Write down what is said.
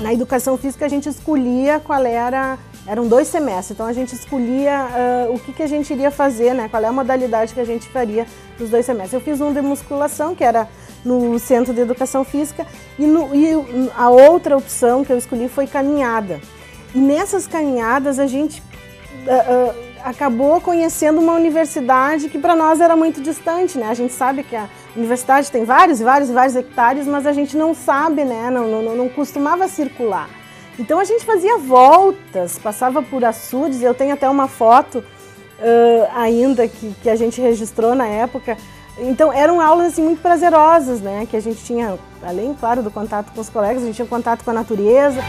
Na educação física a gente escolhia qual era, eram dois semestres, então a gente escolhia uh, o que, que a gente iria fazer, né? qual é a modalidade que a gente faria nos dois semestres. Eu fiz um de musculação, que era no Centro de Educação Física, e, no, e a outra opção que eu escolhi foi caminhada. E nessas caminhadas a gente uh, uh, acabou conhecendo uma universidade que para nós era muito distante, né? A gente sabe que a universidade tem vários, vários, vários hectares, mas a gente não sabe, né? Não, não, não costumava circular. Então a gente fazia voltas, passava por açudes, eu tenho até uma foto uh, ainda que, que a gente registrou na época, então eram aulas assim, muito prazerosas, né? Que a gente tinha, além, claro, do contato com os colegas, a gente tinha contato com a natureza.